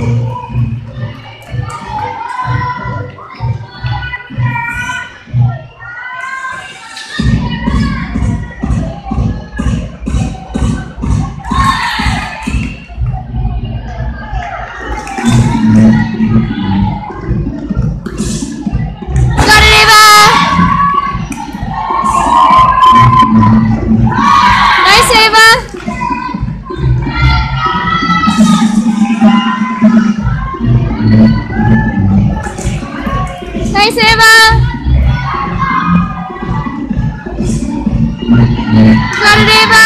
Got જય સેવા સર્દેવા